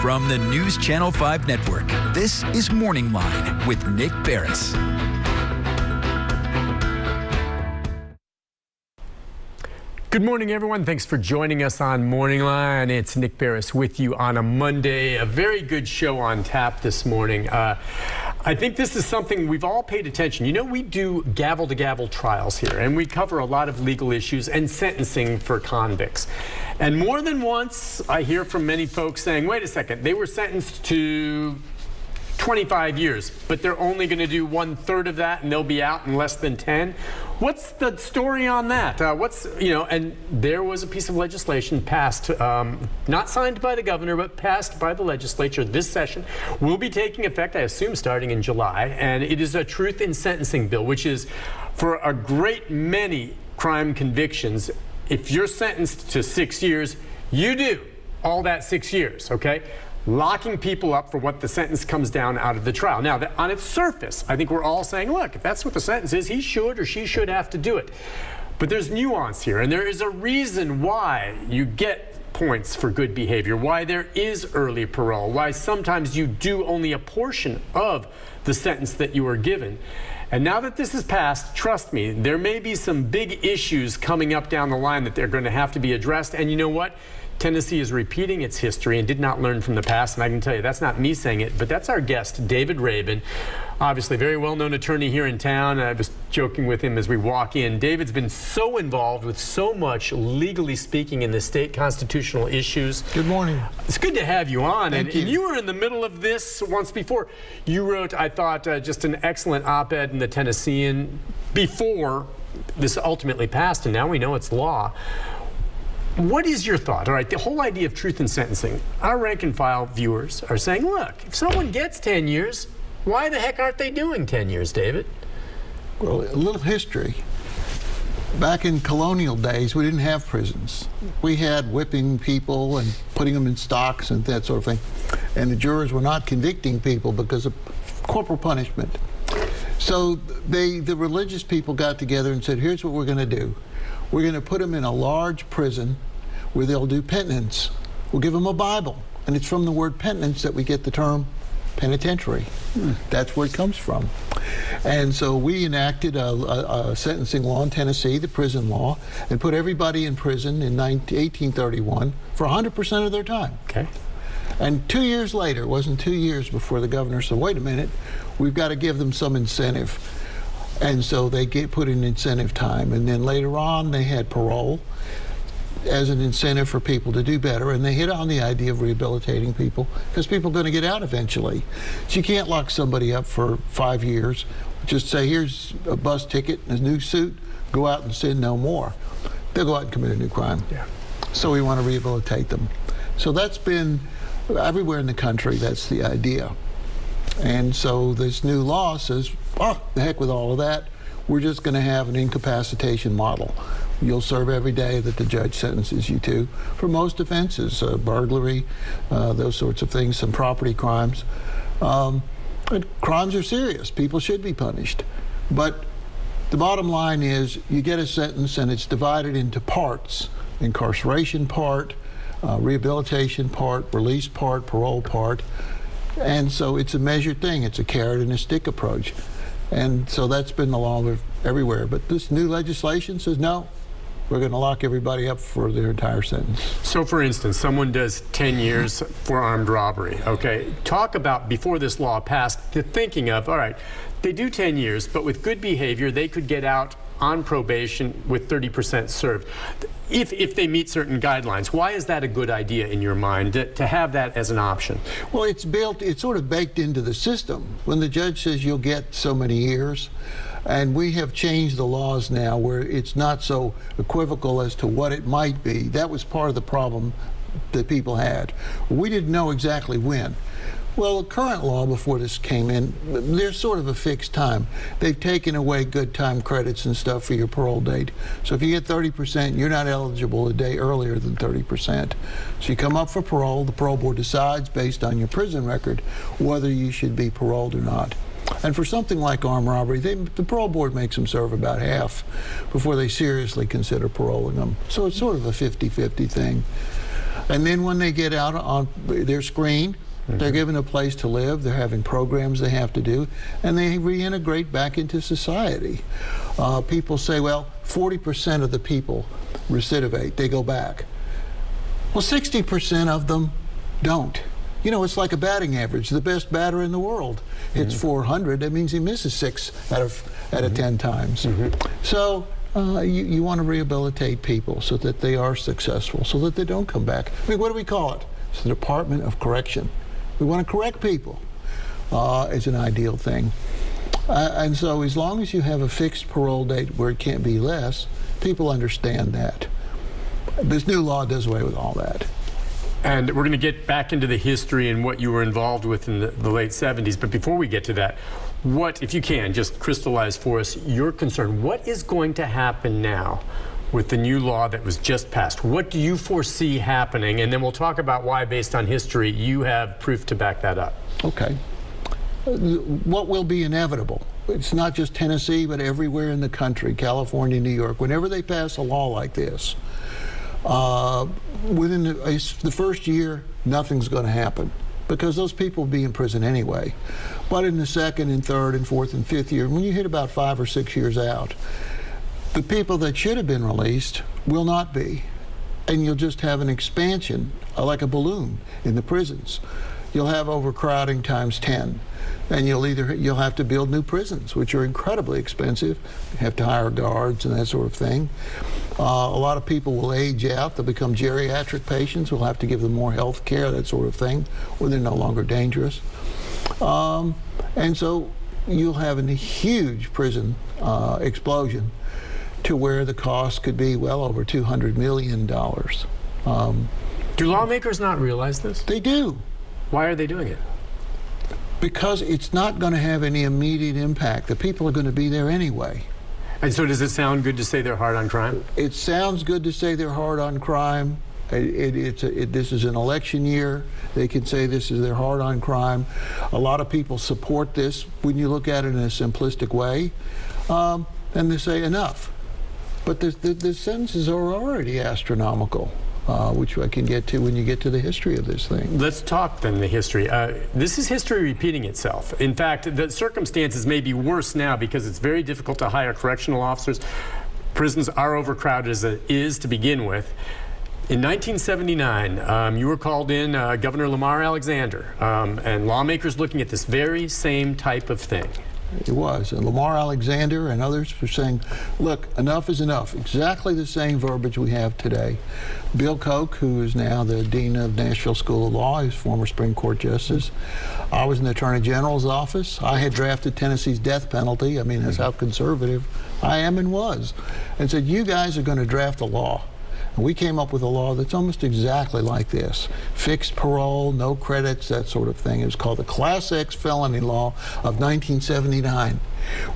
From the News Channel 5 Network, this is Morning Line with Nick Beres. Good morning, everyone. Thanks for joining us on Morning Line. It's Nick Beres with you on a Monday. A very good show on tap this morning. Uh, I think this is something we've all paid attention. You know, we do gavel to gavel trials here, and we cover a lot of legal issues and sentencing for convicts. And more than once, I hear from many folks saying, wait a second, they were sentenced to 25 years, but they're only going to do one third of that and they'll be out in less than 10. What's the story on that? Uh, what's, you know, and there was a piece of legislation passed, um, not signed by the governor, but passed by the legislature this session, will be taking effect, I assume, starting in July. And it is a truth in sentencing bill, which is for a great many crime convictions, if you're sentenced to six years, you do all that six years, okay? Locking people up for what the sentence comes down out of the trial. Now, on its surface, I think we're all saying, look, if that's what the sentence is, he should or she should have to do it. But there's nuance here, and there is a reason why you get points for good behavior, why there is early parole, why sometimes you do only a portion of the sentence that you are given. And now that this is passed, trust me, there may be some big issues coming up down the line that they're going to have to be addressed. And you know what? Tennessee is repeating its history and did not learn from the past. And I can tell you, that's not me saying it, but that's our guest, David Raybin. Obviously, very well known attorney here in town. I was joking with him as we walk in. David's been so involved with so much, legally speaking, in the state constitutional issues. Good morning. It's good to have you on. Thank and, you. and you were in the middle of this once before. You wrote, I thought, uh, just an excellent op ed in the Tennessean before this ultimately passed, and now we know it's law. What is your thought? All right, the whole idea of truth in sentencing. Our rank and file viewers are saying, look, if someone gets 10 years, why the heck aren't they doing 10 years, David? Well, a little history. Back in colonial days, we didn't have prisons. We had whipping people and putting them in stocks and that sort of thing. And the jurors were not convicting people because of corporal punishment. So they, the religious people got together and said, here's what we're going to do. We're going to put them in a large prison where they'll do penitence. We'll give them a Bible. And it's from the word penitence that we get the term penitentiary. Hmm. That's where it comes from. And so we enacted a, a, a, sentencing law in Tennessee, the prison law, and put everybody in prison in 19, 1831 for 100% of their time. Okay. And two years later, it wasn't two years before the governor said, wait a minute, we've got to give them some incentive. And so they get put in incentive time. And then later on, they had parole as an incentive for people to do better. And they hit on the idea of rehabilitating people because people are going to get out eventually. So you can't lock somebody up for five years. Just say, here's a bus ticket, a new suit, go out and sin no more. They'll go out and commit a new crime. Yeah. So we want to rehabilitate them. So that's been everywhere in the country, that's the idea. And so this new law says, oh, the heck with all of that. We're just going to have an incapacitation model. You'll serve every day that the judge sentences you to for most offenses, uh, burglary, uh, those sorts of things, some property crimes. Um, crimes are serious. People should be punished. But the bottom line is you get a sentence and it's divided into parts incarceration part, uh, rehabilitation part, release part, parole part. And so it's a measured thing. It's a carrot and a stick approach. And so that's been the law everywhere. But this new legislation says no, we're going to lock everybody up for their entire sentence. So, for instance, someone does 10 years for armed robbery. Okay, talk about before this law passed, the thinking of, all right, they do 10 years, but with good behavior, they could get out on probation with 30% served. If, if they meet certain guidelines, why is that a good idea in your mind to, to have that as an option? Well, it's built, it's sort of baked into the system. When the judge says you'll get so many years, and we have changed the laws now where it's not so equivocal as to what it might be. That was part of the problem that people had. We didn't know exactly when. Well, the current law before this came in, there's sort of a fixed time. They've taken away good time credits and stuff for your parole date. So if you get 30%, you're not eligible a day earlier than 30%. So you come up for parole, the parole board decides based on your prison record whether you should be paroled or not. And for something like armed robbery, they, the parole board makes them serve about half before they seriously consider paroling them. So it's sort of a 50-50 thing. And then when they get out on, they're. They're given a place to live. They're having programs they have to do, and they reintegrate back into society. Uh, people say, well, 40% of the people recidivate. They go back. Well, 60% of them don't. You know, it's like a batting average. The best batter in the world hits 400. That means he misses six out of out of 10 times. So uh, you, you want to rehabilitate people so that they are successful, so that they don't come back. I mean, what do we call it? It's the Department of Correction. We want to correct people. Uh, it's an ideal thing. Uh, and so as long as you have a fixed parole date where it can't be less, people understand that. This new law does away with all that. And we're going to get back into the history and what you were involved with in the, the, late 70s. But before we get to that, what, if you can, just crystallize for us your concern. What is going to happen now with the new law that was just passed? What do you foresee happening? And then we'll talk about why, based on history, you have proof to back that up. Okay. What will be inevitable? It's not just Tennessee, but everywhere in the country, California, New York, whenever they pass a law like this, uh, within the, the first year, nothing's going to happen because those people will be in prison anyway. But in the second and third and fourth and fifth year, when you hit about five or six years out, the people that should have been released will not be. And you'll just have an expansion, uh, like a balloon, in the prisons. You'll have overcrowding times 10 and you'll either you'll have to build new prisons, which are incredibly expensive. You have to hire guards and that sort of thing. Uh, a lot of people will age out; they'll become geriatric patients. We'll have to give them more health care, that sort of thing, or they're no longer dangerous. Um, and so you'll have a huge prison uh, explosion to where the cost could be well over $200 million. Um, do lawmakers not realize this? They do. Why are they doing it? because it's not going to have any immediate impact. The people are going to be there anyway. And so, does it sound good to say they're hard on crime? It sounds good to say they're hard on crime. It, it, a, it, this is an election year. They can say this is their hard on crime. A lot of people support this when you look at it in a simplistic way. Um, and they say enough. But the, the, the sentences are already astronomical uh, which I can get to when you get to the history of this thing. Let's talk then the history. Uh, this is history repeating itself. In fact, the circumstances may be worse now because it's very difficult to hire correctional officers. Prisons are overcrowded as it is to begin with. In 1979, um, you were called in, uh, Governor Lamar Alexander, um, and lawmakers looking at this very same type of thing. It was. And Lamar Alexander and others were saying, look, enough is enough. Exactly the same verbiage we have today. Bill Koch, who is now the Dean of Nashville School of Law, he's former Supreme Court Justice. I was in the Attorney General's office. I had drafted Tennessee's death penalty. I mean, that's how conservative I am and was. And said, you guys are going to draft a law we came up with a law that's almost exactly like this. Fixed parole, no credits, that sort of thing. It was called the Class X Felony Law of 1979.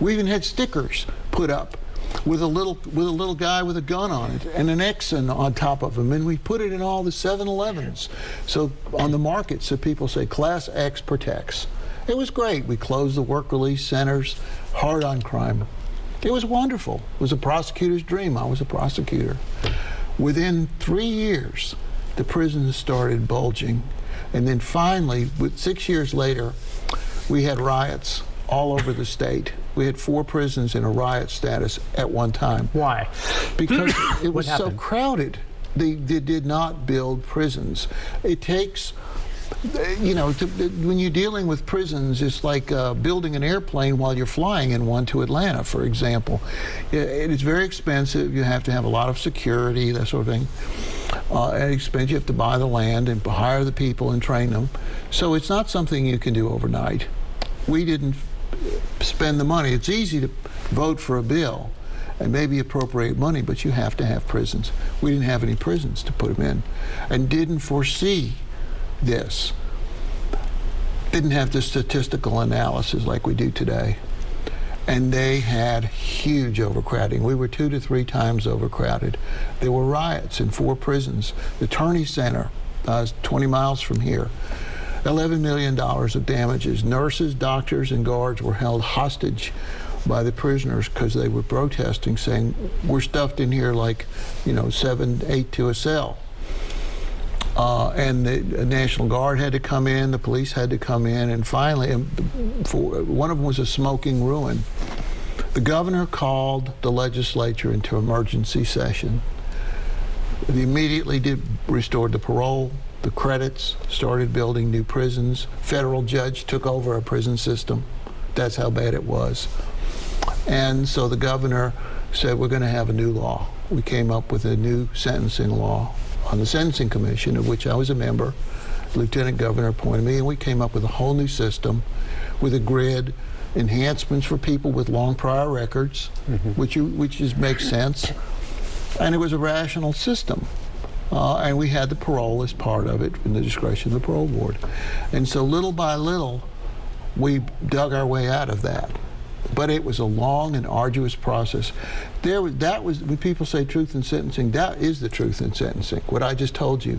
We even had stickers put up with a little with a little guy with a gun on it and an X on top of him. And we put it in all the 7-Elevens so on the market so people say class X protects. It was great. We closed the work release centers hard on crime. It was wonderful. It was a prosecutor's dream. I was a prosecutor Within three years, the prisons started bulging. And then finally, with six years later, we had riots all over the state. We had four prisons in a riot status at one time. Why? Because it was so crowded. They, they, did not build prisons. It takes, you know, to, when you're dealing with prisons, it's like uh, building an airplane while you're flying in one to Atlanta, for example. It is very expensive. You have to have a lot of security, that sort of thing. Uh, at expense, you have to buy the land and hire the people and train them. So it's not something you can do overnight. We didn't spend the money. It's easy to vote for a bill and maybe appropriate money, but you have to have prisons. We didn't have any prisons to put them in and didn't foresee this. Didn't have the statistical analysis like we do today. And they had huge overcrowding. We were two to three times overcrowded. There were riots in four prisons. The Turney Center, uh, 20 miles from here, $11 million of damages. Nurses, doctors, and guards were held hostage by the prisoners because they were protesting, saying, we're stuffed in here like, you know, seven, eight to a cell. Uh, and the National Guard had to come in, the police had to come in, and finally, um, for, one of them was a smoking ruin. The governor called the legislature into emergency session. They immediately did restored the parole, the credits, started building new prisons. Federal judge took over our prison system. That's how bad it was. And so the governor said, we're going to have a new law. We came up with a new sentencing law on the Sentencing Commission, of which I was a member. Lieutenant Governor appointed me, and we came up with a whole new system with a grid, enhancements for people with long prior records, mm-hmm. which, you, which just makes sense. And it was a rational system. Uh, and we had the parole as part of it in the discretion of the parole board. And so little by little, we dug our way out of that. But it was a long and arduous process. There, was, that was when people say truth in sentencing. That is the truth in sentencing. What I just told you,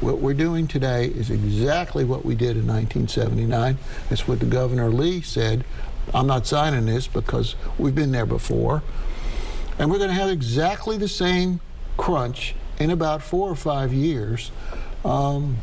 what we're doing today is exactly what we did in 1979. It's what the Governor Lee said. I'm not signing this because we've been there before, and we're going to have exactly the same crunch in about four or five years. Um,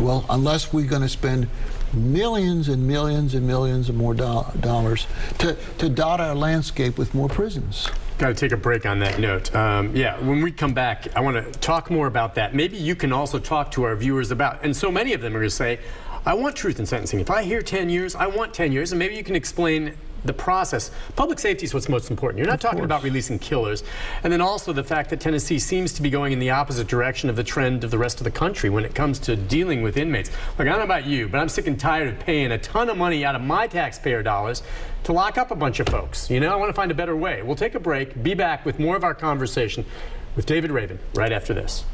well, unless we're going to spend millions and millions and millions of more do dollars to, to dot our landscape with more prisons. Got to take a break on that note. Um, yeah, when we come back, I want to talk more about that. Maybe you can also talk to our viewers about, and so many of them are going to say, I want truth in sentencing. If I hear 10 years, I want 10 years, and maybe you can explain the process. Public safety is what's most important. You're not of talking course. about releasing killers. And then also the fact that Tennessee seems to be going in the opposite direction of the trend of the rest of the country when it comes to dealing with inmates. Look, I don't know about you, but I'm sick and tired of paying a ton of money out of my taxpayer dollars to lock up a bunch of folks. You know, I want to find a better way. We'll take a break, be back with more of our conversation with David Raybin right after this.